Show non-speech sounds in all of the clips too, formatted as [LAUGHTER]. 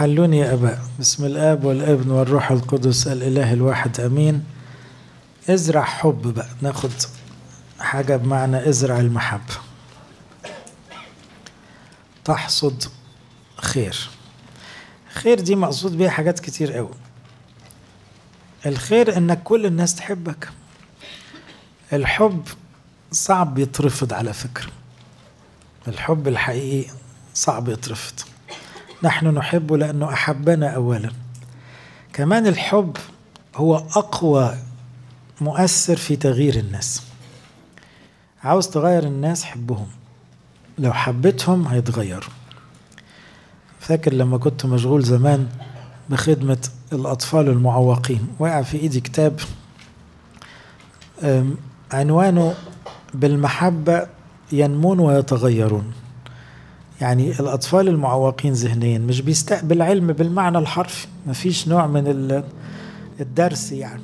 حلوني يا أباء بسم الآب والابن والروح القدس الإله الواحد أمين. ازرع حب بقى. ناخد حاجة بمعنى ازرع المحبة تحصد خير. خير دي مقصود بيها حاجات كتير قوي. الخير إنك كل الناس تحبك. الحب صعب يترفض على فكرة. الحب الحقيقي صعب يترفض. نحن نحبه لأنه أحبنا أولا. كمان الحب هو أقوى مؤثر في تغيير الناس. عاوز تغير الناس حبهم. لو حبيتهم هيتغيروا. فاكر لما كنت مشغول زمان بخدمة الأطفال المعوقين؟ وقع في إيدي كتاب عنوانه بالمحبة ينمون ويتغيرون. يعني الأطفال المعوقين ذهنيا مش بيستقبل علم بالمعنى الحرفي. مفيش نوع من الدرس يعني.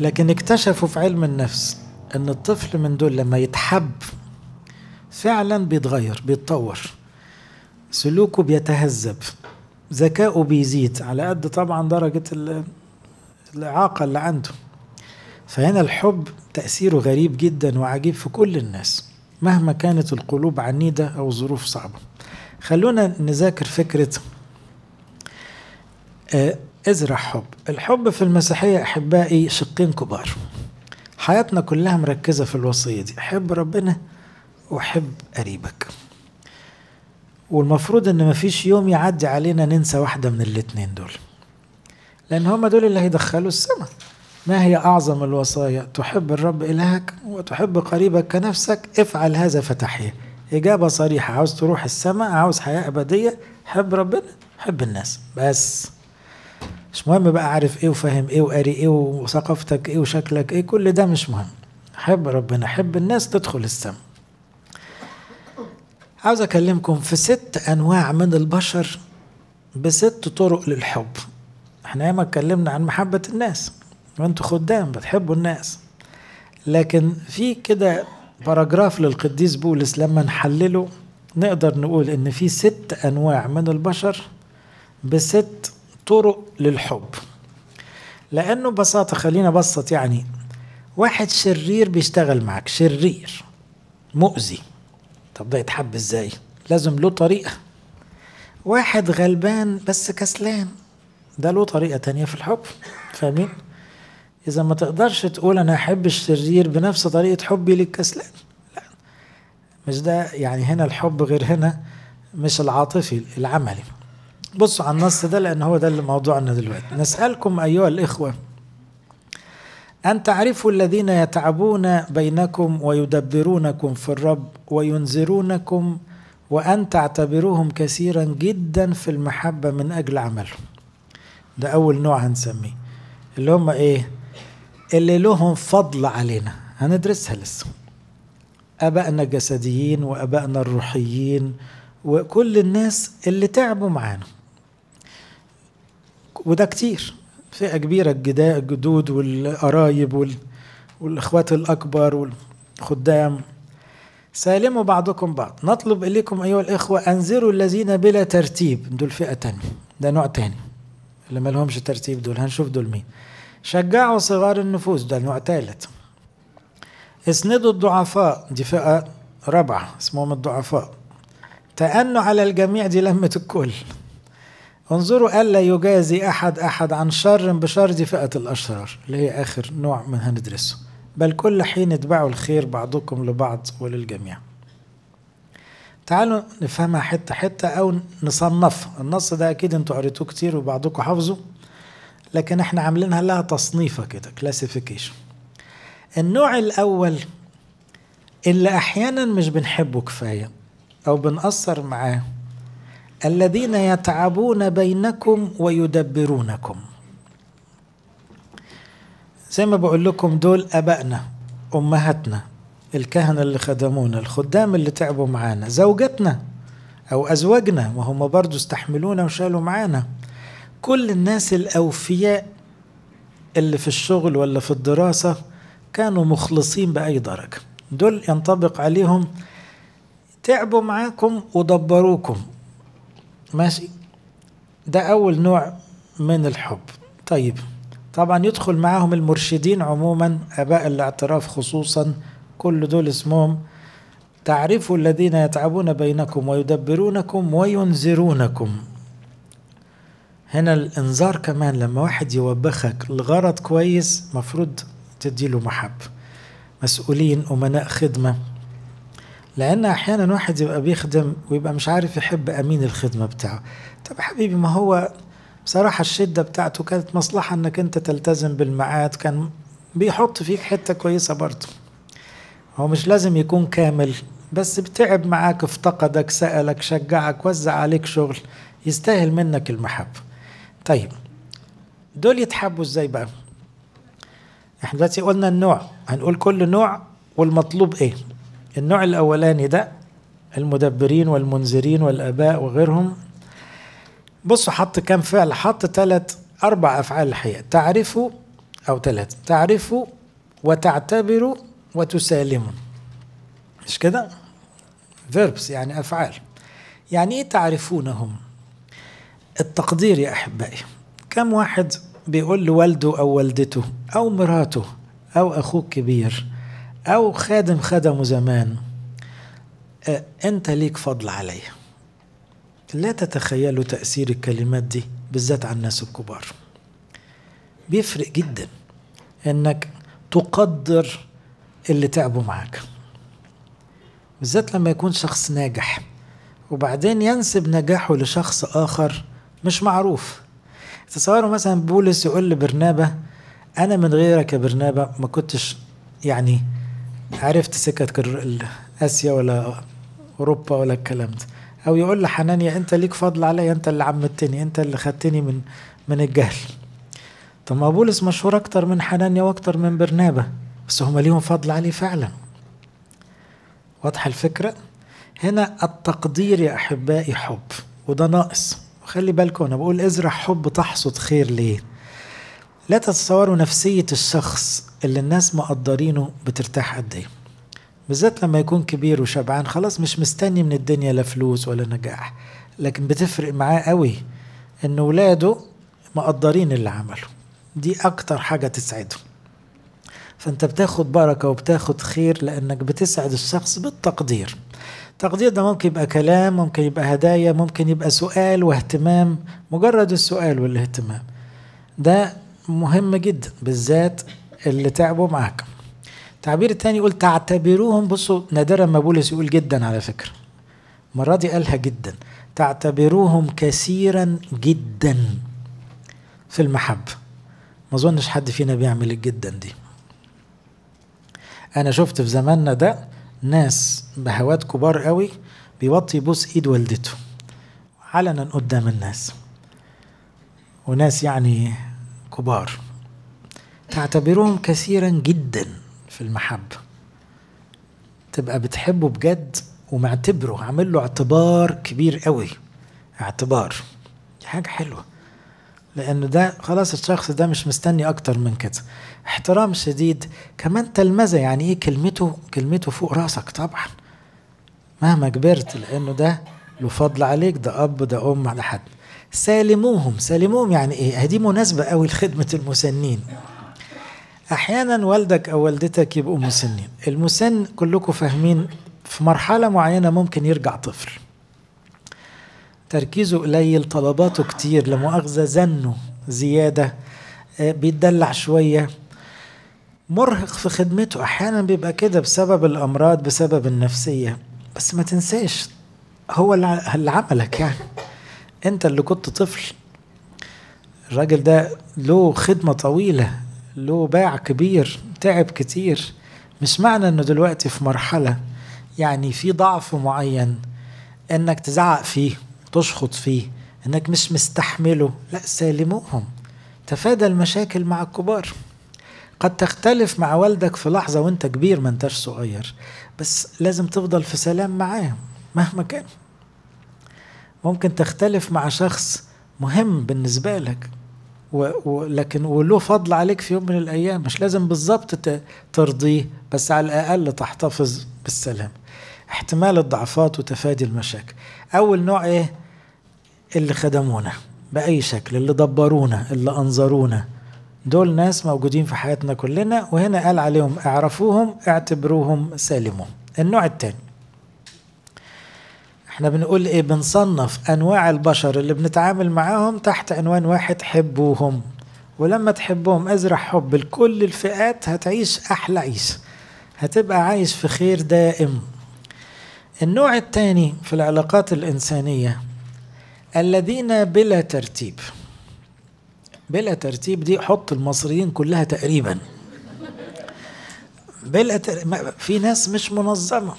لكن اكتشفوا في علم النفس إن الطفل من دول لما يتحب فعلا بيتغير بيتطور. سلوكه بيتهذب. ذكاؤه بيزيد على قد طبعا درجة الإعاقة اللي عنده. فهنا الحب تأثيره غريب جدا وعجيب في كل الناس. مهما كانت القلوب عنيدة أو ظروف صعبة. خلونا نذاكر فكرة إزرع حب. الحب في المسيحية أحبائي شقين كبار. حياتنا كلها مركزة في الوصية دي. حب ربنا وحب قريبك. والمفروض إن مفيش يوم يعدي علينا ننسى واحدة من الاتنين دول. لأن هما دول اللي هيدخلوا السماء. ما هي أعظم الوصايا؟ تحب الرب إلهك وتحب قريبك كنفسك؟ افعل هذا فتحيا إجابة صريحة. عاوز تروح السماء؟ عاوز حياة أبدية؟ حب ربنا؟ حب الناس. بس. مش مهم بقى عارف إيه وفاهم إيه وقاري إيه وثقافتك إيه وشكلك إيه. كل ده مش مهم. حب ربنا. حب الناس تدخل السماء. عاوز أكلمكم في ست أنواع من البشر بست طرق للحب. إحنا ياما اتكلمنا عن محبة الناس. وانتوا خدام بتحبوا الناس. لكن في كده باراجراف للقديس بولس لما نحلله نقدر نقول إن في ست أنواع من البشر بست طرق للحب. لأنه ببساطة خلينا بسط يعني واحد شرير بيشتغل معك شرير مؤذي. طب ده يتحب إزاي؟ لازم له طريقة. واحد غلبان بس كسلان ده له طريقة تانية في الحب فاهمين؟ إذا ما تقدرش تقول أنا أحب الشرير بنفس طريقة حبي للكسلان لا مش ده يعني هنا الحب غير هنا مش العاطفي العملي. بصوا على النص ده لأن هو ده اللي موضوعنا دلوقتي. نسألكم أيها الإخوة أن تعرفوا الذين يتعبون بينكم ويدبرونكم في الرب وينذرونكم وأن تعتبروهم كثيرا جدا في المحبة من أجل عملهم. ده أول نوع هنسميه. اللي هم إيه؟ اللي لهم فضل علينا. هندرسها لسه. أبائنا الجسديين وأبائنا الروحيين وكل الناس اللي تعبوا معانا. وده كتير. فئة كبيرة الجداء الجدود والقرايب وال... والإخوات الأكبر والخدام. سالموا بعضكم بعض. نطلب إليكم أيها الإخوة أنذروا الذين بلا ترتيب. دول فئة تانية. ده نوع تاني. اللي ما لهمش ترتيب دول. هنشوف دول مين. شجعوا صغار النفوس ده نوع تالت. اسندوا الضعفاء دي فئة رابعة اسمهم الضعفاء. تأنوا على الجميع دي لمة الكل. انظروا ألا يجازي أحد أحد عن شر بشر دي فئة الأشرار. اللي هي آخر نوع من هندرسه. بل كل حين اتبعوا الخير بعضكم لبعض وللجميع. تعالوا نفهمها حتة حتة أو نصنفها. النص ده أكيد أنتوا قريتوه كتير وبعضكم حافظه لكن إحنا عاملينها لها تصنيفة كده كلاسيفيكيشن النوع الأول اللي أحيانا مش بنحبه كفاية أو بنأثر معاه الذين يتعبون بينكم ويدبرونكم. زي ما بقول لكم دول أبائنا أمهاتنا الكهنة اللي خدمونا الخدام اللي تعبوا معانا زوجتنا أو أزواجنا وهم برضو استحملونا وشالوا معانا. كل الناس الأوفياء اللي في الشغل ولا في الدراسة كانوا مخلصين بأي درجة. دول ينطبق عليهم تعبوا معاكم ودبروكم. ماشي؟ ده أول نوع من الحب. طيب طبعا يدخل معاهم المرشدين عموما أباء الاعتراف خصوصا كل دول اسمهم. تعرفوا الذين يتعبون بينكم ويدبرونكم وينذرونكم. هنا الإنذار كمان لما واحد يوبخك لغرض كويس مفروض تديله محبة مسؤولين أمناء خدمة. لأن أحيانا واحد يبقى بيخدم ويبقى مش عارف يحب أمين الخدمة بتاعه. طب حبيبي ما هو بصراحة الشدة بتاعته كانت مصلحة إنك أنت تلتزم بالميعاد كان بيحط فيك حتة كويسة برضه. هو مش لازم يكون كامل بس بتعب معاك افتقدك سألك شجعك وزع عليك شغل يستاهل منك المحبة طيب. دول يتحبوا إزاي بقى؟ إحنا دلوقتي قلنا النوع هنقول كل نوع والمطلوب إيه؟ النوع الأولاني ده المدبرين والمنذرين والآباء وغيرهم. بصوا حط كام فعل؟ حط ثلاث أربع أفعال الحقيقة. تعرفوا أو ثلاثة تعرفوا وتعتبروا وتسالموا. مش كده؟ verbs يعني أفعال. يعني إيه تعرفونهم؟ التقدير يا أحبائي. كم واحد بيقول لوالده أو والدته أو مراته أو أخوك كبير أو خادم خدمه زمان آه أنت ليك فضل عليا لا تتخيلوا تأثير الكلمات دي بالذات على الناس الكبار. بيفرق جدا إنك تقدر اللي تعبوا معاك. بالذات لما يكون شخص ناجح وبعدين ينسب نجاحه لشخص آخر مش معروف. تصوروا مثلا بولس يقول لبرنابة أنا من غيرك يا برنابة ما كنتش يعني عرفت سكة آسيا ولا أوروبا ولا الكلام ده. أو يقول لحنانيا أنت ليك فضل عليا أنت اللي عمدتني أنت اللي خدتني من من الجهل. طب ما بولس مشهور أكتر من حنانيا وأكتر من برنابة بس هما ليهم فضل عليه فعلا. واضحة الفكرة؟ هنا التقدير يا أحبائي حب وده ناقص. وخلي بالكم أنا بقول ازرع حب تحصد خير ليه؟ لا تتصوروا نفسية الشخص اللي الناس مقدرينه بترتاح قد إيه. بالذات لما يكون كبير وشبعان خلاص مش مستني من الدنيا لا فلوس ولا نجاح. لكن بتفرق معاه قوي إن ولاده مقدرين اللي عمله. دي أكتر حاجة تسعده. فأنت بتاخد بركة وبتاخد خير لأنك بتسعد الشخص بالتقدير. التقدير ده ممكن يبقى كلام ممكن يبقى هدايا ممكن يبقى سؤال واهتمام مجرد السؤال والاهتمام. ده مهم جدا بالذات اللي تعبوا معاك. التعبير التاني يقول تعتبروهم بصوا نادرا ما بولس يقول جدا على فكرة. المرة دي قالها جدا. تعتبروهم كثيرا جدا في المحبة. ما أظنش حد فينا بيعمل الجدا دي. أنا شفت في زماننا ده ناس بهوات كبار قوي بيوطي يبوس ايد والدته علنا قدام الناس. وناس يعني كبار. تعتبرهم كثيرا جدا في المحبة. تبقى بتحبه بجد ومعتبره عامل له اعتبار كبير قوي. اعتبار. دي حاجة حلوة. لأنه ده خلاص الشخص ده مش مستني أكتر من كده. احترام شديد. كمان تلمذة يعني إيه كلمته كلمته فوق رأسك طبعا. مهما كبرت لأنه ده له فضل عليك ده أب ده أم ده حد. سالموهم. سالموهم يعني إيه؟ هدي مناسبة قوي لخدمة المسنين. أحيانا والدك أو والدتك يبقوا مسنين. المسن كلكم فاهمين في مرحلة معينة ممكن يرجع طفل. تركيزه قليل طلباته كتير لمؤاخذة زنه زيادة بيتدلع شوية. مرهق في خدمته أحيانا بيبقى كده بسبب الأمراض بسبب النفسية. بس ما تنساش هو اللي عملك يعني. أنت اللي كنت طفل. الراجل ده له خدمة طويلة له باع كبير تعب كتير. مش معنى إنه دلوقتي في مرحلة. يعني في ضعف معين إنك تزعق فيه. تشخط فيه إنك مش مستحمله. لا سالموهم. تفادى المشاكل مع الكبار. قد تختلف مع والدك في لحظة وإنت كبير ما إنتش صغير بس لازم تفضل في سلام معاه مهما كان. ممكن تختلف مع شخص مهم بالنسبة لك ولكن وله فضل عليك في يوم من الأيام. مش لازم بالظبط ترضيه بس على الأقل تحتفظ بالسلام. احتمال الضعفات وتفادي المشاكل. أول نوع إيه؟ اللي خدمونا بأي شكل اللي دبرونا اللي أنظرونا. دول ناس موجودين في حياتنا كلنا وهنا قال عليهم اعرفوهم اعتبروهم سالمون. النوع الثاني إحنا بنقول إيه؟ بنصنف أنواع البشر اللي بنتعامل معاهم تحت عنوان واحد حبوهم. ولما تحبهم أزرع حب لكل الفئات هتعيش أحلى عيشه هتبقى عايش في خير دائم. النوع الثاني في العلاقات الإنسانية الذين بلا ترتيب. بلا ترتيب دي حط المصريين كلها تقريبا. بلا تر... في ناس مش منظمة.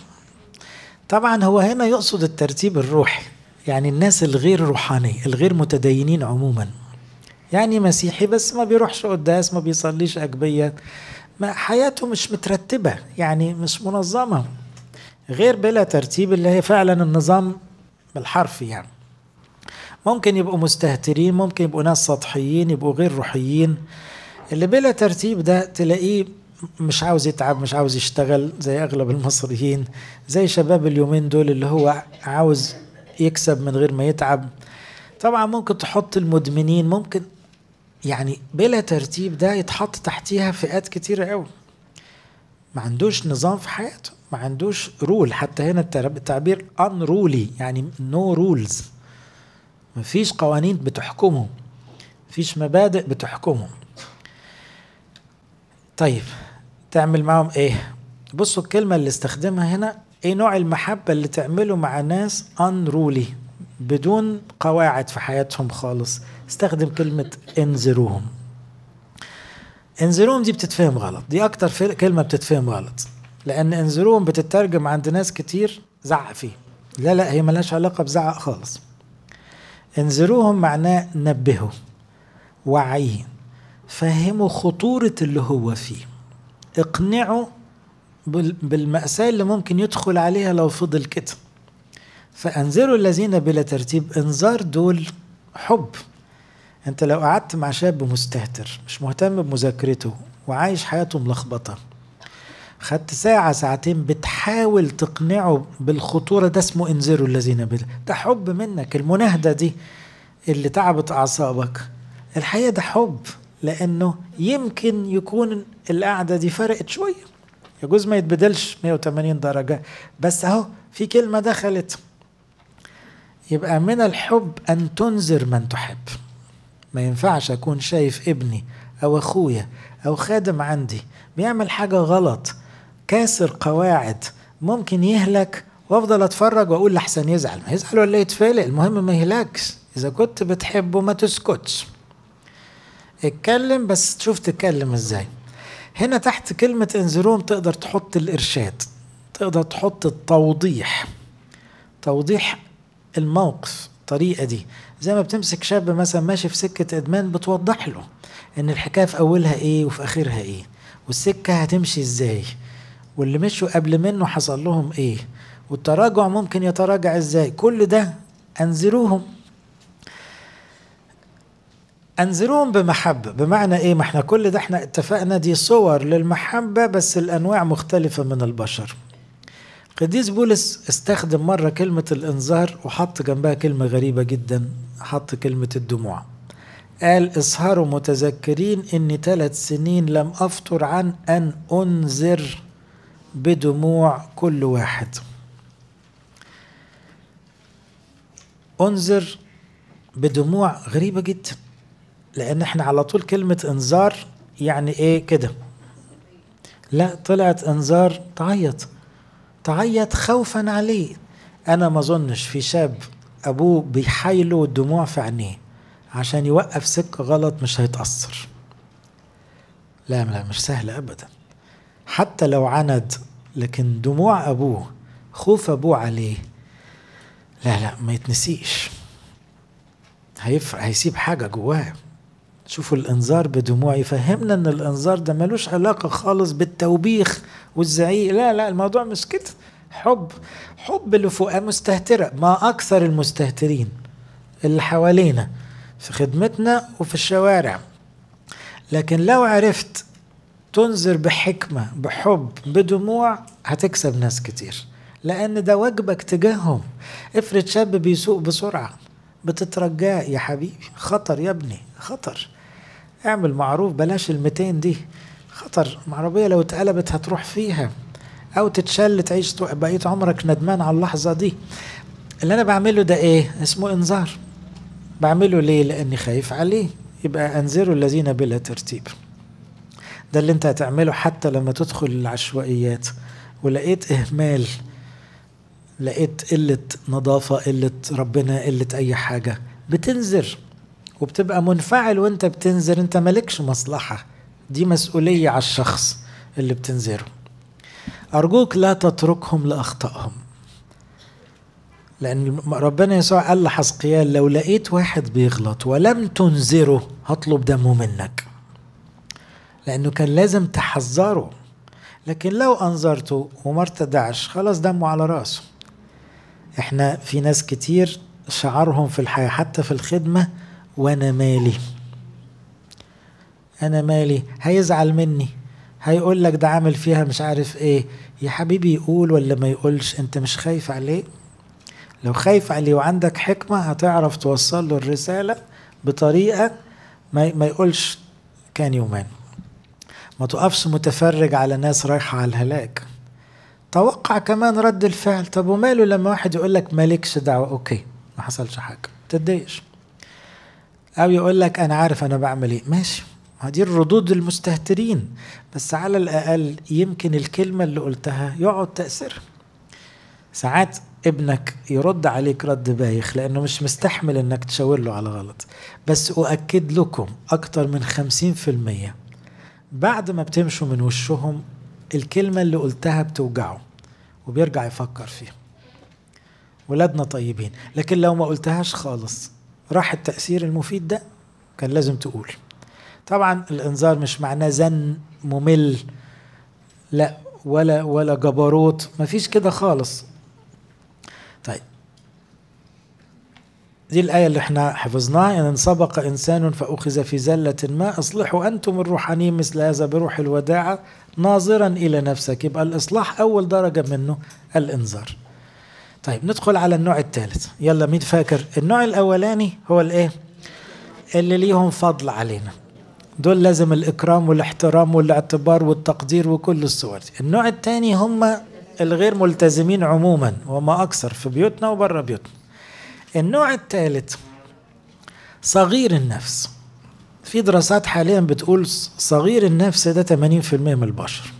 طبعا هو هنا يقصد الترتيب الروحي يعني الناس الغير روحانية الغير متدينين عموما. يعني مسيحي بس ما بيروحش قداس ما بيصليش أجبية ما حياته مش مترتبة يعني مش منظمة. غير بلا ترتيب اللي هي فعلا النظام بالحرف يعني. ممكن يبقوا مستهترين ممكن يبقوا ناس سطحيين يبقوا غير روحيين. اللي بلا ترتيب ده تلاقيه مش عاوز يتعب مش عاوز يشتغل زي أغلب المصريين زي شباب اليومين دول اللي هو عاوز يكسب من غير ما يتعب. طبعا ممكن تحط المدمنين ممكن يعني بلا ترتيب ده يتحط تحتيها فئات كتيرة قوي. ما عندوش نظام في حياته ما عندوش رول حتى هنا التعبير unruly يعني no rules. ما فيش قوانين بتحكمه فيش مبادئ بتحكمه طيب تعمل معهم إيه؟ بصوا الكلمة اللي استخدمها هنا إيه نوع المحبة اللي تعمله مع ناس unruly بدون قواعد في حياتهم خالص؟ استخدم كلمة انذروهم انذروهم دي بتتفهم غلط دي أكتر كلمة بتتفهم غلط لأن انذروهم بتترجم عند ناس كتير زعق فيه. لا لا هي ملهاش علاقة بزعق خالص. انذروهم معناه نبهوا وعيه فهموا خطورة اللي هو فيه. اقنعوا بالمأساة اللي ممكن يدخل عليها لو فضل كده فأنذروا الذين بلا ترتيب انذار دول حب. انت لو قعدت مع شاب مستهتر مش مهتم بمذاكرته وعايش حياته ملخبطة خدت ساعة ساعتين بتحاول تقنعه بالخطورة ده اسمه انذروا الذين بلا ده حب منك المناهدة دي اللي تعبت أعصابك. الحقيقة ده حب لأنه يمكن يكون القعدة دي فرقت شوية. يجوز ما يتبدلش 180 درجة. بس أهو في كلمة دخلت. يبقى من الحب أن تنذر من تحب. ما ينفعش أكون شايف ابني أو أخويا أو خادم عندي بيعمل حاجة غلط. كاسر قواعد ممكن يهلك وافضل اتفرج واقول لحسن يزعل. ما يزعل ولا يتفلق المهم ما يهلكش. إذا كنت بتحبه ما تسكتش. اتكلم بس تشوف تتكلم إزاي. هنا تحت كلمة انذروهم تقدر تحط الإرشاد تقدر تحط التوضيح. توضيح الموقف الطريقة دي. زي ما بتمسك شاب مثلا ماشي في سكة إدمان بتوضح له إن الحكاية في أولها إيه وفي آخرها إيه والسكة هتمشي إزاي. واللي مشوا قبل منه حصل لهم إيه؟ والتراجع ممكن يتراجع إزاي؟ كل ده أنذروهم. أنذروهم بمحبة. بمعنى إيه؟ ما إحنا كل ده إحنا اتفقنا دي صور للمحبة بس الأنواع مختلفة من البشر. قديس بولس استخدم مرة كلمة الإنذار وحط جنبها كلمة غريبة جدا حط كلمة الدموع. قال اسهروا متذكرين إني ثلاث سنين لم أفطر عن أن أنذر بدموع كل واحد. انذر بدموع غريبة جدا لأن إحنا على طول كلمة انذار يعني إيه كده؟ لا طلعت انذار تعيط تعيط خوفا عليه. أنا ما أظنش في شاب أبوه بيحايله الدموع في عينيه. عشان يوقف سكة غلط مش هيتأثر. لا لا مش سهل ابدا. حتى لو عند لكن دموع أبوه خوف أبوه عليه. لا لا ما يتنسيش. هيفرق هيسيب حاجة جواه. شوفوا الإنذار بدموع يفهمنا إن الإنذار ده ملوش علاقة خالص بالتوبيخ والزعيق. لا لا الموضوع مش كده. حب حب لفوق مستهترة ما أكثر المستهترين اللي حوالينا في خدمتنا وفي الشوارع. لكن لو عرفت تنذر بحكمة بحب بدموع هتكسب ناس كتير. لأن ده واجبك تجاههم. افرض شاب بيسوق بسرعة بتترجاه يا حبيبي خطر يا ابني خطر. اعمل معروف بلاش الميتين دي. خطر العربية لو اتقلبت هتروح فيها. أو تتشل تعيش بقية عمرك ندمان على اللحظة دي. اللي أنا بعمله ده إيه؟ اسمه إنذار. بعمله ليه؟ لأني خايف عليه. يبقى أنذروا الذين بلا ترتيب. ده اللي انت هتعمله حتى لما تدخل العشوائيات. ولقيت إهمال لقيت قلة نظافة قلة ربنا قلة أي حاجة. بتنذر وبتبقى منفعل وانت بتنذر. انت مالكش مصلحة. دي مسؤولية على الشخص اللي بتنذره. أرجوك لا تتركهم لأخطائهم. لأن ربنا يسوع قال لحزقيال لو لقيت واحد بيغلط ولم تنذره هطلب دمه منك. لأنه كان لازم تحذره. لكن لو أنظرته وما ارتدعش خلاص دمه على رأسه. إحنا في ناس كتير شعارهم في الحياة حتى في الخدمة وأنا مالي. أنا مالي هيزعل مني. هيقول لك ده عامل فيها مش عارف إيه. يا حبيبي يقول ولا ما يقولش؟ أنت مش خايف عليه؟ لو خايف عليه وعندك حكمة هتعرف توصل له الرسالة بطريقة ما يقولش كان يومان ما تقفش متفرج على ناس رايحة على الهلاك. توقع كمان رد الفعل. طب وماله لما واحد يقول لك مالكش دعوة؟ أوكي ما حصلش حاجة. تتضايقش. أو يقول لك أنا عارف أنا بعمل إيه. ماشي. دي الردود المستهترين. بس على الأقل يمكن الكلمة اللي قلتها يقعد تأثير ساعات ابنك يرد عليك رد بايخ لأنه مش مستحمل إنك تشاور له على غلط. بس أؤكد لكم أكتر من خمسين في المية بعد ما بتمشوا من وشهم الكلمة اللي قلتها بتوجعه وبيرجع يفكر فيها. ولادنا طيبين لكن لو ما قلتهاش خالص راح التأثير المفيد ده كان لازم تقول. طبعا الإنذار مش معناه زن ممل لا ولا ولا جبروت مفيش كده خالص. طيب دي الآية اللي إحنا حفظناها. إن سبق إنسان فأخذ في زلة ما أصلحوا أنتم الروحانيين مثل هذا بروح الوداعة ناظرا إلى نفسك. يبقى الإصلاح أول درجة منه الإنذار. طيب ندخل على النوع الثالث. يلا مين فاكر؟ النوع الأولاني هو الإيه؟ اللي ليهم فضل علينا. دول لازم الإكرام والإحترام والإعتبار والتقدير وكل الصور. دي النوع الثاني هم الغير ملتزمين عموما وما أكثر في بيوتنا وبره بيوتنا. النوع الثالث صغير النفس. في دراسات حاليا بتقول صغير النفس ده 80% من البشر.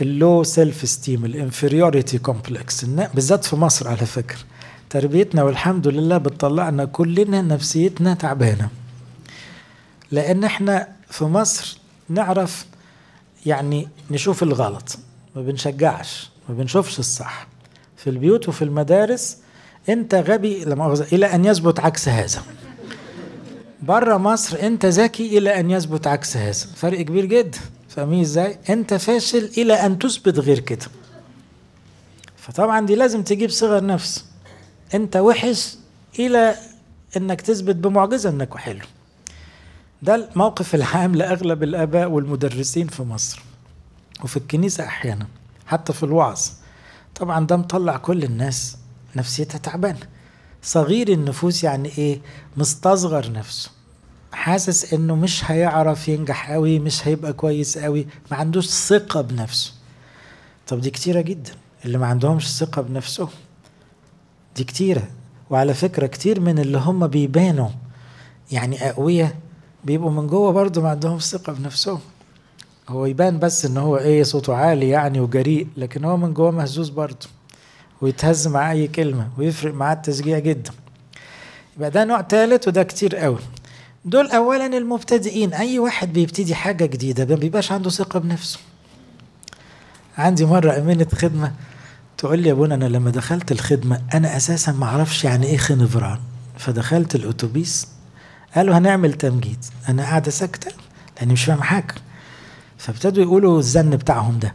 ال low self-esteem ال inferiority complex بالذات في مصر على فكرة. تربيتنا والحمد لله بتطلعنا كلنا نفسيتنا تعبانة. لأن إحنا في مصر نعرف يعني نشوف الغلط ما بنشجعش ما بنشوفش الصح. في البيوت وفي المدارس انت غبي لما إلى أن يثبت عكس هذا. بره مصر انت ذكي إلى أن يثبت عكس هذا. فرق كبير جدا فاهمين إزاي؟ انت فاشل إلى أن تثبت غير كده. فطبعا دي لازم تجيب صغر نفس. انت وحش إلى إنك تثبت بمعجزة إنك حلو ده الموقف العام لأغلب الآباء والمدرسين في مصر. وفي الكنيسة أحيانا حتى في الوعظ. طبعا ده مطلع كل الناس. نفسيتها تعبانة. صغير النفوس يعني إيه؟ مستصغر نفسه. حاسس إنه مش هيعرف ينجح قوي مش هيبقى كويس قوي ما عندوش ثقة بنفسه. طب دي كتيرة جدا اللي ما عندهمش ثقة بنفسه. دي كتيرة. وعلى فكرة كتير من اللي هم بيبانوا يعني أقوياء بيبقوا من جوه برضه ما عندهمش ثقة بنفسهم. هو يبان بس إن هو إيه؟ صوته عالي يعني وجريء لكن هو من جوه مهزوز برضه. ويتهز مع أي كلمة ويفرق معاه التشجيع جدا. يبقى ده نوع ثالث وده كتير قوي. دول اولا المبتدئين. أي واحد بيبتدي حاجة جديدة ما بيبقاش عنده ثقة بنفسه. عندي مرة أمينة خدمة تقول لي يا أبونا أنا لما دخلت الخدمة أنا أساسا ما أعرفش يعني إيه خنفران فدخلت الأتوبيس قالوا هنعمل تمجيد. أنا قاعدة ساكتة لأني مش فاهم حاجة. فابتدوا يقولوا الزن بتاعهم ده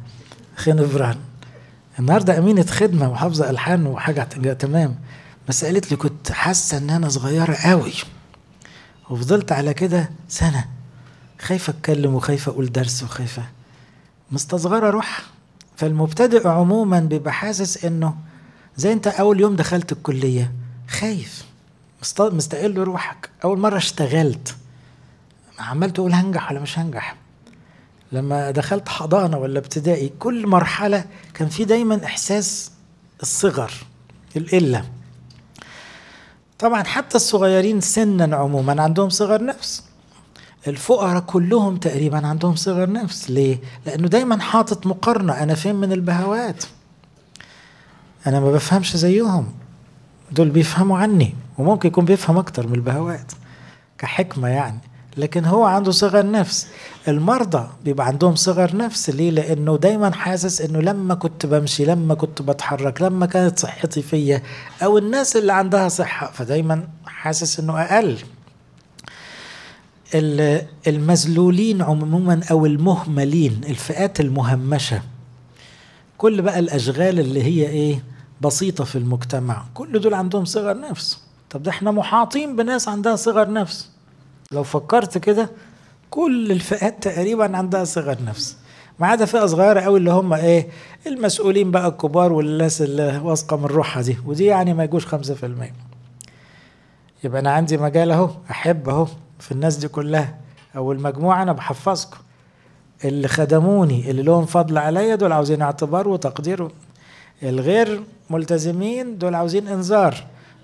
خنفران النهارده أمينة خدمة وحافظة ألحان وحاجة تمام. بس قالت لي كنت حاسة إن أنا صغيرة قوي. وفضلت على كده سنة. خايفة أتكلم وخايفة أقول درس وخايفة. مستصغرة روح. فالمبتدئ عموما بيبقى حاسس إنه زي أنت أول يوم دخلت الكلية خايف. مستقل روحك. أول مرة اشتغلت. عمال تقول هنجح ولا مش هنجح؟ لما دخلت حضانة ولا ابتدائي كل مرحلة كان في دايما إحساس الصغر القله طبعا حتى الصغيرين سنا عموما عندهم صغر نفس. الفقراء كلهم تقريبا عندهم صغر نفس. ليه؟ لأنه دايما حاطط مقارنة أنا فين من البهوات؟ أنا ما بفهمش زيهم. دول بيفهموا عني وممكن يكون بيفهم أكتر من البهوات. كحكمة يعني. لكن هو عنده صغر نفس. المرضى بيبقى عندهم صغر نفس. ليه؟ لأنه دايما حاسس إنه لما كنت بمشي لما كنت بتحرك لما كانت صحتي فيا أو الناس اللي عندها صحة فدايما حاسس إنه أقل. المذلولين عموما أو المهملين الفئات المهمشة كل بقى الأشغال اللي هي إيه؟ بسيطة في المجتمع. كل دول عندهم صغر نفس. طب ده إحنا محاطين بناس عندها صغر نفس. لو فكرت كده كل الفئات تقريبا عندها صغر نفس. ما عدا فئة صغيرة قوي اللي هم إيه المسؤولين بقى الكبار والناس اللي واثقة من روحها دي ودي يعني ما يجوش 5% يبقى أنا عندي مجال أهو أحب أهو في الناس دي كلها أو المجموعة أنا بحفظكم. اللي خدموني اللي لهم فضل عليا دول عاوزين اعتبار وتقدير. الغير ملتزمين دول عاوزين إنذار.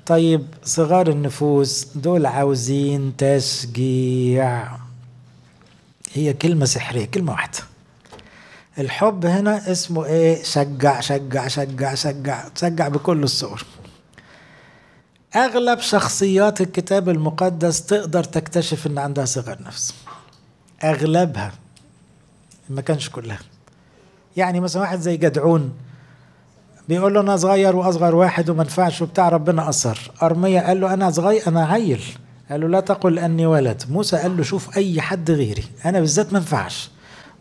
طيب صغار النفوس دول عاوزين تشجيع. هي كلمة سحرية كلمة واحدة. الحب هنا اسمه إيه؟ شجع شجع شجع شجع شجع بكل الصور. أغلب شخصيات الكتاب المقدس تقدر تكتشف إن عندها صغر نفس. أغلبها ما كانش كلها. يعني مثلا واحد زي جدعون بيقول له أنا صغير وأصغر واحد وما ينفعش وبتاع ربنا اثر ارميا قال له أنا صغير أنا عيل. قال له لا تقل أني ولد. موسى قال له شوف أي حد غيري. أنا بالذات ما ينفعش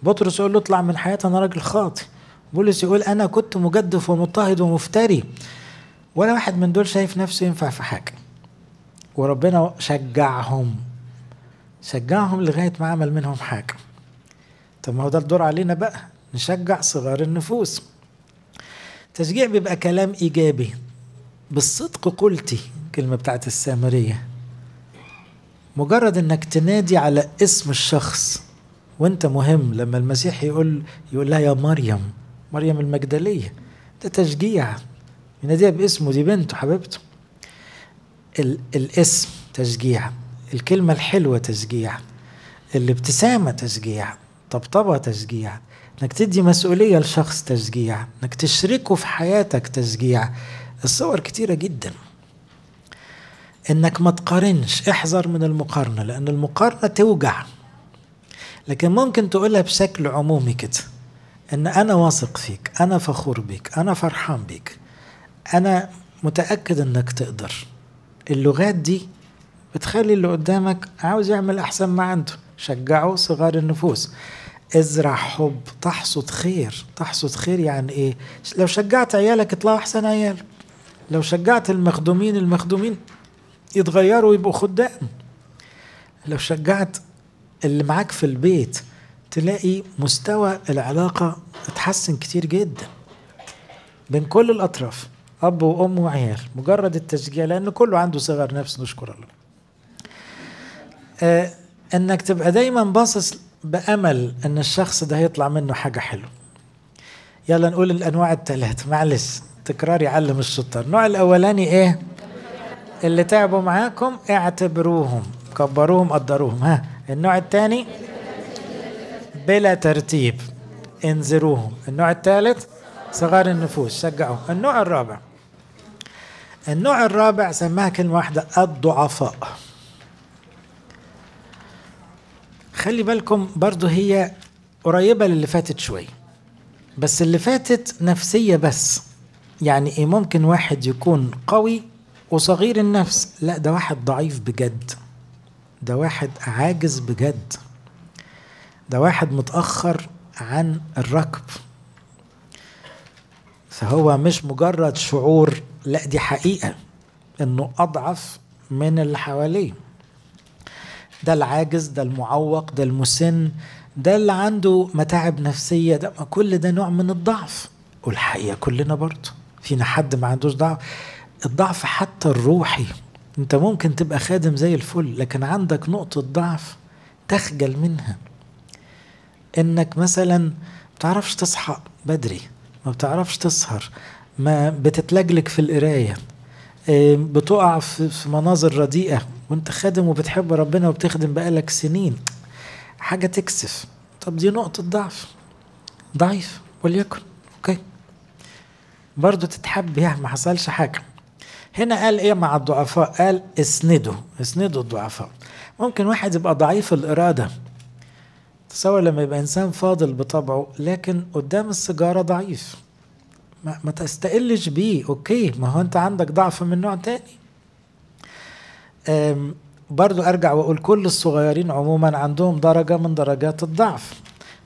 بطرس يقول له اطلع من حياتي أنا راجل خاطي. بولس يقول أنا كنت مجدف ومضطهد ومفتري. ولا واحد من دول شايف نفسه ينفع في حاجة. وربنا شجعهم. شجعهم لغاية ما عمل منهم حاجة. طب ما هو ده الدور علينا بقى. نشجع صغار النفوس. تشجيع بيبقى كلام إيجابي. بالصدق قلتي كلمة بتاعت السامرية. مجرد إنك تنادي على اسم الشخص وأنت مهم لما المسيح يقول يقول لها يا مريم مريم المجدلية. ده تشجيع. يناديها باسمه دي بنته حبيبته. ال الاسم تشجيع. الكلمة الحلوة تشجيع. الابتسامة تشجيع. طبطبة تشجيع. انك تدي مسؤولية لشخص تشجيع انك تشركه في حياتك تشجيع. الصور كتيرة جدا. إنك ما تقارنش احذر من المقارنة لأن المقارنة توجع. لكن ممكن تقولها بشكل عمومي كده. إن أنا واثق فيك أنا فخور بيك أنا فرحان بيك. أنا متأكد إنك تقدر. اللغات دي بتخلي اللي قدامك عاوز يعمل أحسن ما عنده. شجعوا صغار النفوس. أزرع حب. تحصد خير. تحصد خير يعني إيه؟ لو شجعت عيالك يطلعوا أحسن عيال. لو شجعت المخدومين المخدومين يتغيروا ويبقوا خدام. لو شجعت اللي معاك في البيت تلاقي مستوى العلاقة اتحسن كتير جدا. بين كل الأطراف أب وأم وعيال. مجرد التشجيع لأن كله عنده صغر نفس. نشكر الله. آه إنك تبقى دايما باصص بأمل إن الشخص ده هيطلع منه حاجة حلوة. يلا نقول الأنواع الثلاثه معلش تكرار يعلم الشطار. النوع الأولاني إيه؟ اللي تعبوا معاكم اعتبروهم كبروهم قدروهم. ها النوع الثاني بلا ترتيب انذروهم. النوع الثالث صغار النفوس شجعوا النوع الرابع النوع الرابع سماها كلمة واحدة الضعفاء. خلي بالكم برضو هي قريبة للي فاتت شوية بس اللي فاتت نفسية بس. يعني إيه ممكن واحد يكون قوي وصغير النفس. لا ده واحد ضعيف بجد. ده واحد عاجز بجد. ده واحد متأخر عن الركب. فهو مش مجرد شعور. لا دي حقيقة. إنه أضعف من اللي حواليه. ده العاجز ده المعوق ده المسن ده اللي عنده متاعب نفسية ده كل ده نوع من الضعف. والحقيقة كلنا برضه فينا حد ما عندوش ضعف. الضعف حتى الروحي انت ممكن تبقى خادم زي الفل لكن عندك نقطة ضعف تخجل منها. انك مثلا بتعرفش تصحى بدري ما بتعرفش تسهر ما بتتلجلج في القراية بتقع في مناظر رديئة. وانت خادم وبتحب ربنا وبتخدم بقالك سنين حاجة تكسف. طب دي نقطة ضعف. ضعيف وليكن. أوكي. برضو تتحب يعني ما حصلش حاجة. هنا قال إيه مع الضعفاء؟ قال اسندوا اسندوا الضعفاء. ممكن واحد يبقى ضعيف الإرادة. تصور لما يبقى إنسان فاضل بطبعه لكن قدام السيجارة ضعيف. ما, ما تستقلش بيه. أوكي. ما هو أنت عندك ضعف من نوع تاني. برضو أرجع وأقول كل الصغيرين عموما عندهم درجة من درجات الضعف.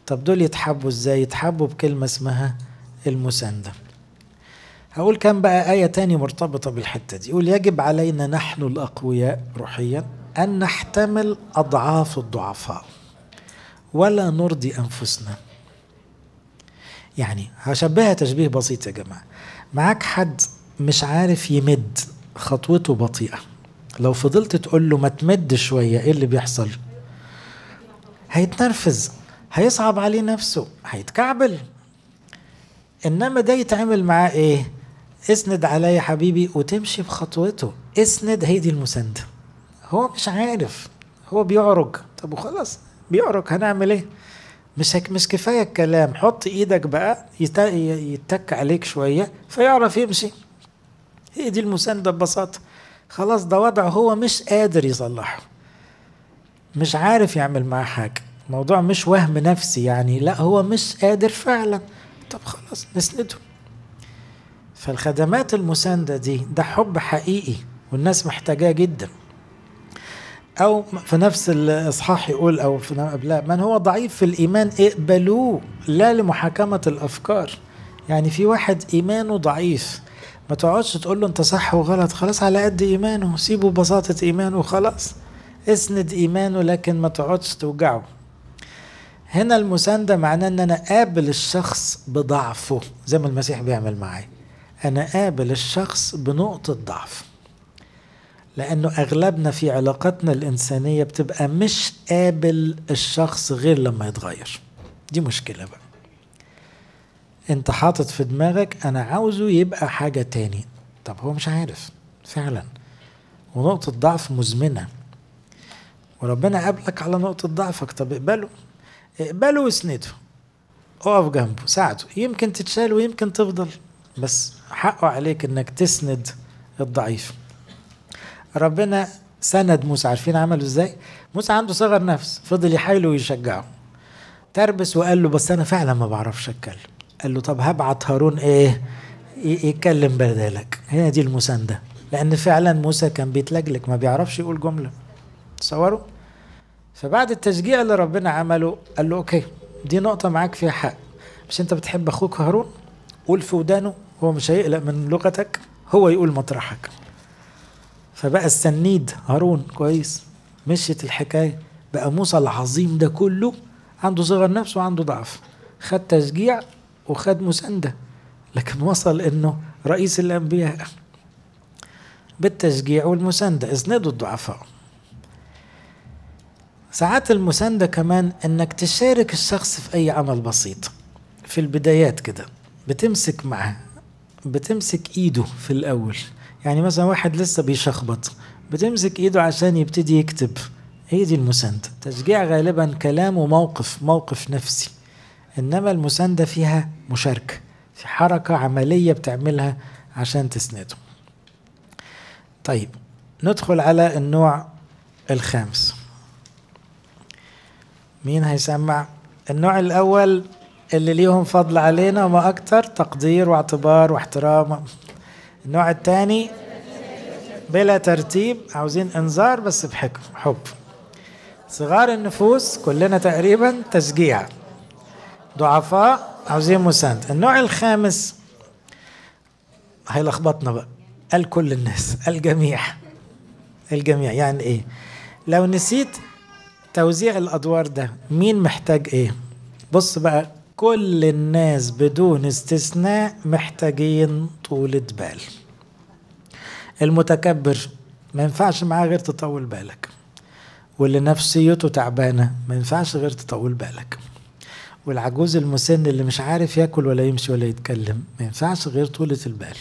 طب دول يتحبوا إزاي؟ يتحبوا بكلمة اسمها المساندة. هقول كم بقى آية تاني مرتبطة بالحتة دي. يقول يجب علينا نحن الأقوياء روحيا أن نحتمل أضعاف الضعفاء ولا نرضي أنفسنا. يعني هشبهها تشبيه بسيط يا جماعة. معاك حد مش عارف يمد خطوته بطيئة. لو فضلت تقول له ما تمد شوية إيه اللي بيحصل؟ هيتنرفز هيصعب عليه نفسه هيتكعبل. إنما ده يتعمل معاه إيه؟ اسند عليا حبيبي وتمشي بخطوته. اسند هي دي المساندة. هو مش عارف هو بيعرج. طب وخلاص بيعرج هنعمل إيه؟ مش هك مش كفاية الكلام. حط إيدك بقى يتك عليك شوية فيعرف يمشي. هي دي المساندة ببساطة. خلاص ده وضع هو مش قادر يصلحه. مش عارف يعمل معاه حاجة. الموضوع مش وهم نفسي يعني لا هو مش قادر فعلا. طب خلاص نسنده فالخدمات المساندة دي ده حب حقيقي والناس محتاجاه جدا. أو في نفس الإصحاح يقول أو في قبلها من هو ضعيف في الإيمان اقبلوه لا لمحاكمة الأفكار. يعني في واحد إيمانه ضعيف ما تقعدش تقول له أنت صح وغلط خلاص على قد إيمانه. سيبه بساطة إيمانه وخلاص. اسند إيمانه لكن ما تقعدش توجعه. هنا المساندة معناه أن أنا قابل الشخص بضعفه زي ما المسيح بيعمل معايا. أنا قابل الشخص بنقطة ضعف. لأنه أغلبنا في علاقاتنا الإنسانية بتبقى مش قابل الشخص غير لما يتغير. دي مشكلة بقى. أنت حاطط في دماغك أنا عاوزه يبقى حاجة تاني. طب هو مش عارف. فعلا. ونقطة ضعف مزمنة. وربنا قابلك على نقطة ضعفك. طب اقبله. اقبله واسنده. اقف جنبه. ساعده. يمكن تتشال ويمكن تفضل. بس حقه عليك انك تسند الضعيف. ربنا سند موسى. عارفين عمله إزاي؟ موسى عنده صغر نفس. فضل يحايله ويشجعه. تربس وقال له بس أنا فعلا ما بعرفش أتكلم. قال له طب هبعت هارون إيه؟ يتكلم بدالك. هي دي المساندة. لأن فعلا موسى كان بيتلجلج ما بيعرفش يقول جملة. تصوروا فبعد التشجيع اللي ربنا عمله قال له أوكي دي نقطة معاك فيها حق. مش أنت بتحب أخوك هارون؟ قول في ودانه هو مش هيقلق من لغتك هو يقول مطرحك. فبقى السنيد هارون كويس. مشيت الحكاية. بقى موسى العظيم ده كله عنده صغر نفس وعنده ضعف. خد تشجيع وخد مساندة لكن وصل إنه رئيس الأنبياء بالتشجيع والمساندة. اسندوا الضعفاء. ساعات المساندة كمان إنك تشارك الشخص في أي عمل بسيط. في البدايات كده بتمسك معاه بتمسك إيده في الأول. يعني مثلا واحد لسه بيشخبط بتمسك إيده عشان يبتدي يكتب. هي دي المساندة. تشجيع غالبا كلام وموقف موقف نفسي. إنما المساندة فيها مشاركة في حركة عملية بتعملها عشان تسنده. طيب ندخل على النوع الخامس. مين هيسمع؟ النوع الأول اللي ليهم فضل علينا وما أكتر تقدير واعتبار واحترام. النوع الثاني بلا ترتيب عاوزين إنذار بس بحكم حب. صغار النفوس كلنا تقريبا تشجيع. ضعفاء عاوزين مساند. النوع الخامس هيلخبطنا بقى. قال كل الناس الجميع الجميع يعني إيه؟ لو نسيت توزيع الأدوار ده مين محتاج إيه؟ بص بقى كل الناس بدون استثناء محتاجين طولة بال المتكبر ما ينفعش معاه غير تطول بالك. واللي نفسيته تعبانة ما ينفعش غير تطول بالك. والعجوز المسن اللي مش عارف ياكل ولا يمشي ولا يتكلم ما ينفعش غير طولة البال.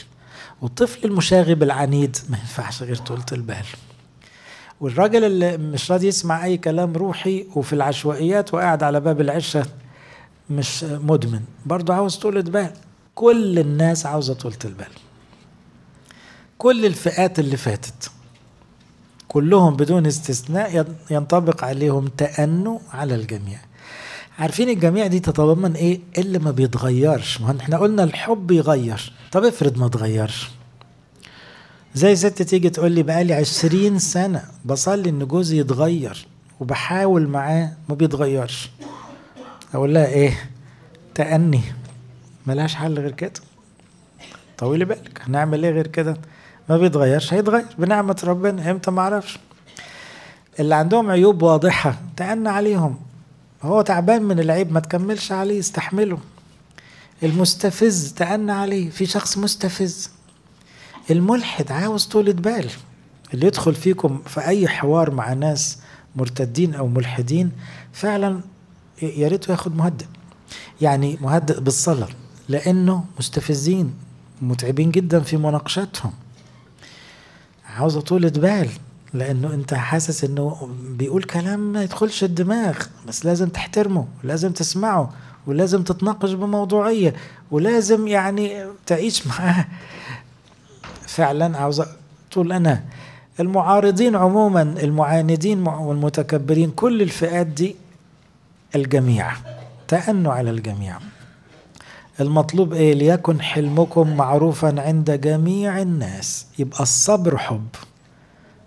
والطفل المشاغب العنيد ما ينفعش غير طولة البال. والراجل اللي مش راضي يسمع أي كلام روحي وفي العشوائيات وقاعد على باب العشة مش مدمن برضه عاوز طولة بال. كل الناس عاوزة طولة البال. كل الفئات اللي فاتت كلهم بدون استثناء ينطبق عليهم تأنوا على الجميع. عارفين الجميع دي تتضمن إيه؟ اللي ما بيتغيرش. ما إحنا قلنا الحب يغير. طب افرض ما تغيرش زي ست تيجي تقول لي بقالي عشرين سنة بصلي إن جوزي يتغير وبحاول معاه ما بيتغيرش. أقول لها إيه؟ تأني. ملهاش حل غير كده. طولي بالك. هنعمل إيه غير كده؟ ما بيتغيرش. هيتغير بنعمة ربنا. إمتى؟ ما أعرفش. اللي عندهم عيوب واضحة. تأنى عليهم. هو تعبان من العيب ما تكملش عليه استحمله. المستفز تأنى عليه. في شخص مستفز. الملحد عاوز طولة بال. اللي يدخل فيكم في أي حوار مع ناس مرتدين أو ملحدين فعلا يا ريته ياخد مهدئ. يعني مهدئ بالصلاة لأنه مستفزين متعبين جدا في مناقشتهم عاوزة طولة بال. لأنه أنت حاسس إنه بيقول كلام ما يدخلش الدماغ بس لازم تحترمه ولازم تسمعه ولازم تتناقش بموضوعية ولازم يعني تعيش [LAUGHS] معاه. فعلا عاوزة طول أنا المعارضين عموما المعاندين والمتكبرين كل الفئات دي الجميع تأنوا على الجميع. المطلوب إيه؟ ليكن حلمكم معروفا عند جميع الناس يبقى الصبر حب.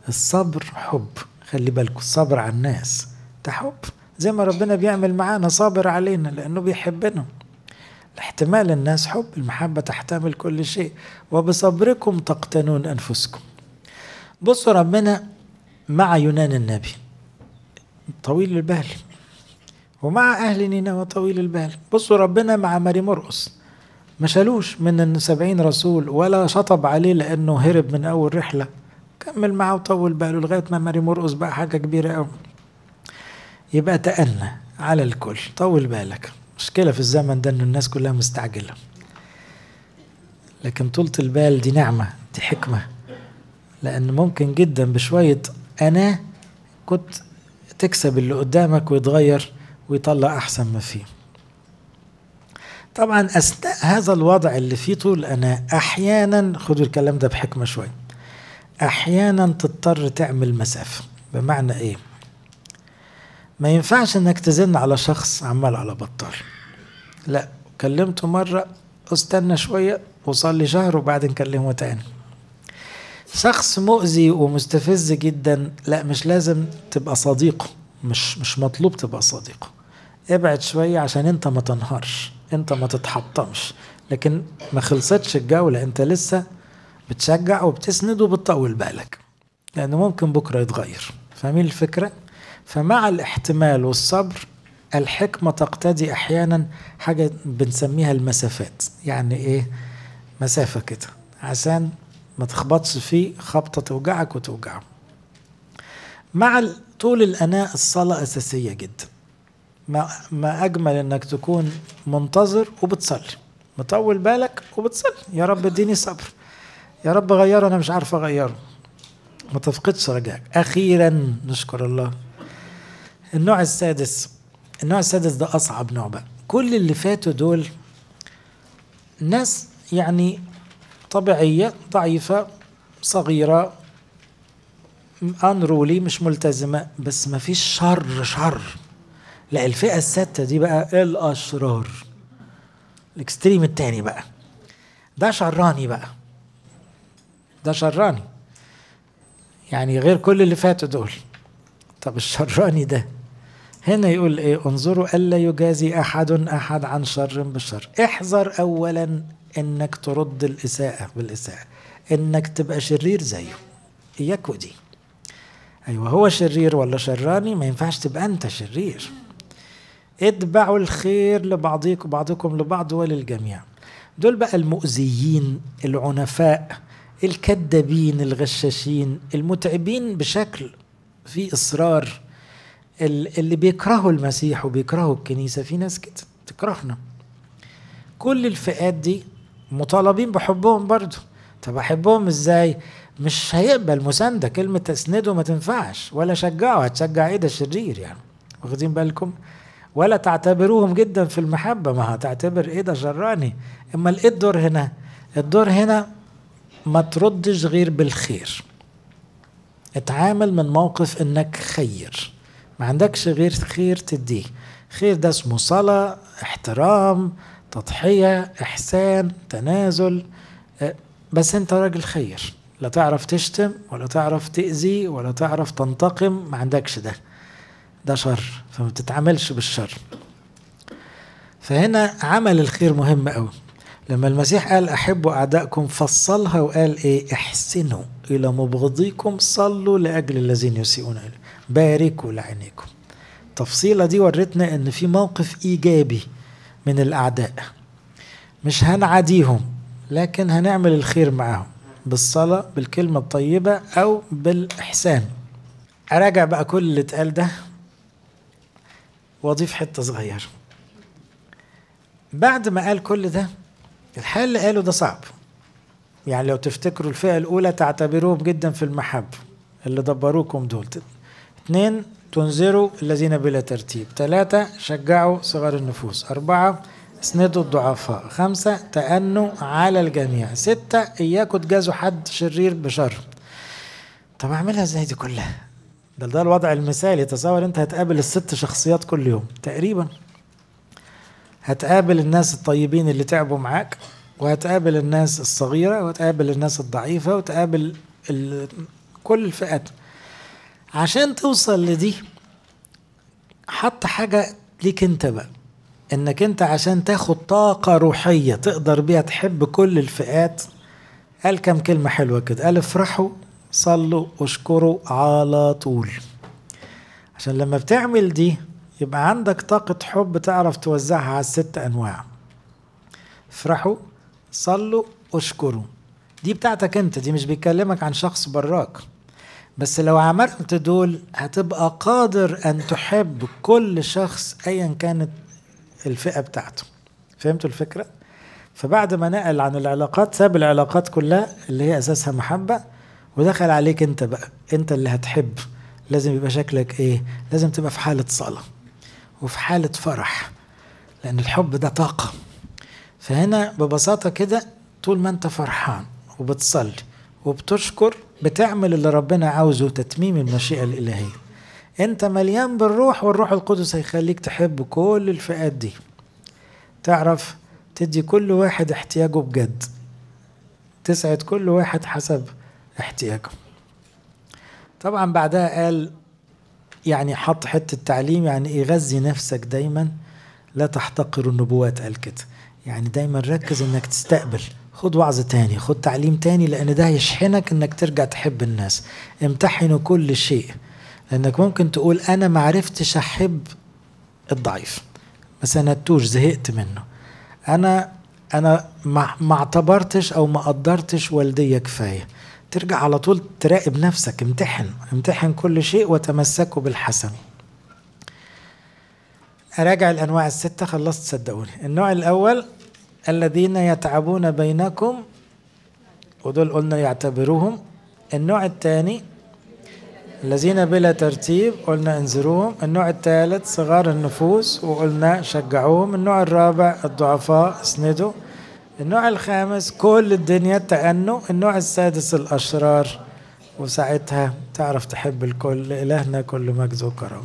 الصبر حب. خلي بالكم الصبر على الناس. ده حب. زي ما ربنا بيعمل معانا صابر علينا لأنه بيحبنا. احتمال الناس حب المحبة تحتمل كل شيء. وبصبركم تقتنون أنفسكم. بصوا ربنا مع يونان النبي. طويل البال. ومع أهل نينوى طويل البال. بصوا ربنا مع ماري مرقس ما شالوش من السبعين رسول ولا شطب عليه لأنه هرب من أول رحلة. كمل معاه وطول باله لغاية ما ماري مرقس بقى حاجة كبيرة أوي يبقى تأنى على الكل. طول بالك. مشكلة في الزمن ده إن الناس كلها مستعجلة. لكن طولة البال دي نعمة دي حكمة. لأن ممكن جدا بشوية أنا كنت تكسب اللي قدامك ويتغير ويطلع أحسن ما فيه. طبعا أثناء هذا الوضع اللي فيه طول أنا أحيانا خدوا الكلام ده بحكمة شوية أحيانا تضطر تعمل مسافة. بمعنى إيه؟ ما ينفعش إنك تزن على شخص عمال على بطال. لا كلمته مرة استنى شوية وصلي شهر وبعدين كلمه تاني. شخص مؤذي ومستفز جدا لا مش لازم تبقى صديقه. مش مش مطلوب تبقى صديقه. ابعد شوية عشان أنت ما تنهارش أنت ما تتحطمش. لكن ما خلصتش الجولة أنت لسه بتشجع وبتسند وبتطول بالك. لأنه ممكن بكرة يتغير. فاهمين الفكرة؟ فمع الاحتمال والصبر الحكمة تقتضي أحيانا حاجة بنسميها المسافات. يعني إيه؟ مسافة كده. عشان ما تخبطش فيه خبطة توجعك وتوجعه. مع طول الأناء الصلاة أساسية جدا. ما, ما أجمل إنك تكون منتظر وبتصلي. مطول بالك وبتصلي. يا رب اديني صبر. يا رب غيره أنا مش عارف أغيره. ما تفقدش رجائك أخيرا نشكر الله. النوع السادس. النوع السادس ده أصعب نوع بقى. كل اللي فاتوا دول ناس يعني طبيعية ضعيفة صغيرة أنرولي مش ملتزمة. بس ما فيش شر شر. لا الفئة الستة دي بقى الأشرار. الإكستريم التاني بقى. ده شراني بقى. ده شراني. يعني غير كل اللي فاتوا دول. طب الشراني ده هنا يقول إيه؟ انظروا ألا يجازي أحد أحد عن شر بالشر احذر اولا إنك ترد الإساءة بالإساءة. إنك تبقى شرير زيه. اياك ودي أيوه هو شرير ولا شراني؟ ما ينفعش تبقى أنت شرير. اتبعوا الخير لبعضكم بعضكم لبعض وللجميع. دول بقى المؤذيين العنفاء. الكذابين الغشاشين المتعبين بشكل في إصرار. اللي بيكرهوا المسيح وبيكرهوا الكنيسة في ناس كده تكرهنا. كل الفئات دي مطالبين بحبهم برضو طب أحبهم إزاي؟ مش هيقبل مساندة كلمة تسنده ما تنفعش. ولا شجعه هتشجع إيه؟ ده شرير يعني. واخدين بالكم؟ ولا تعتبروهم جدا في المحبة ما هتعتبر إيه؟ ده جراني. اما إيه الدور هنا؟ الدور هنا ما تردش غير بالخير. اتعامل من موقف إنك خير. ما عندكش غير خير تديه. خير ده اسمه صلاة احترام تضحية إحسان تنازل. بس أنت راجل خير. لا تعرف تشتم ولا تعرف تأذي ولا تعرف تنتقم. ما عندكش ده. ده شر. فما تتعاملش بالشر. فهنا عمل الخير مهم قوي لما المسيح قال أحبوا أعدائكم فصلها وقال إيه؟ أحسنوا إلى مبغضيكم صلوا لأجل الذين يسيئون إليه. باركوا لعينيكم. التفصيلة دي ورتنا إن في موقف إيجابي من الأعداء. مش هنعاديهم لكن هنعمل الخير معاهم. بالصلاة بالكلمة الطيبة أو بالإحسان. أراجع بقى كل اللي اتقال ده وأضيف حتة صغيرة. بعد ما قال كل ده الحال اللي قاله ده صعب. يعني لو تفتكروا الفئة الأولى تعتبروهم جدا في المحبة اللي دبروكم دول. اثنين تنذروا الذين بلا ترتيب. ثلاثة شجعوا صغار النفوس. أربعة اسندوا الضعفاء. خمسة تأنوا على الجميع. ستة إياكم تجازوا حد شرير بشر. طب أعملها إزاي دي كلها؟ ده ده الوضع المثالي. تصور أنت هتقابل الست شخصيات كل يوم. تقريبا. هتقابل الناس الطيبين اللي تعبوا معاك وهتقابل الناس الصغيرة وهتقابل الناس الضعيفة وتقابل. كل الفئات. عشان توصل لدي حط حاجة ليك انت بقى. انك انت عشان تاخد طاقة روحية تقدر بيها تحب كل الفئات قال كم كلمة حلوة كده. قال افرحوا صلوا اشكروا على طول. عشان لما بتعمل دي يبقى عندك طاقة حب تعرف توزعها على الست أنواع. افرحوا صلوا اشكروا. دي بتاعتك انت دي مش بيكلمك عن شخص براك. بس لو عملت دول هتبقى قادر أن تحب كل شخص ايا كانت الفئة بتاعته. فهمتوا الفكرة؟ فبعد ما نقل عن العلاقات ساب العلاقات كلها اللي هي أساسها محبة ودخل عليك انت بقى. انت اللي هتحب. لازم يبقى شكلك إيه؟ لازم تبقى في حالة صلاه وفي حالة فرح لأن الحب ده طاقة. فهنا ببساطة كده طول ما أنت فرحان وبتصلي وبتشكر بتعمل اللي ربنا عاوزه تتميم المشيئة الإلهية. أنت مليان بالروح والروح القدس هيخليك تحب كل الفئات دي. تعرف تدي كل واحد احتياجه بجد. تسعد كل واحد حسب احتياجه. طبعا بعدها قال يعني حط حتة تعليم يعني غذي نفسك دايما. لا تحتقر النبوات قال كده. يعني دايما ركز إنك تستقبل. خد وعظ تاني خد تعليم تاني لأن ده هيشحنك إنك ترجع تحب الناس. امتحنوا كل شيء. لأنك ممكن تقول أنا معرفتش أحب الضعيف. ما سندتوش زهقت منه. أنا أنا ما اعتبرتش أو ما قدرتش والدية كفاية. ترجع على طول تراقب نفسك. امتحن امتحن كل شيء وتمسكوا بالحسن. أراجع الأنواع الستة خلصت صدقوني. النوع الأول الذين يتعبون بينكم ودول قلنا يعتبروهم. النوع الثاني الذين بلا ترتيب قلنا انذروهم النوع الثالث صغار النفوس وقلنا شجعوهم. النوع الرابع الضعفاء اسندوا. النوع الخامس كل الدنيا تأنوا النوع السادس الأشرار. وساعتها تعرف تحب الكل إلهنا كل مجد وكرم.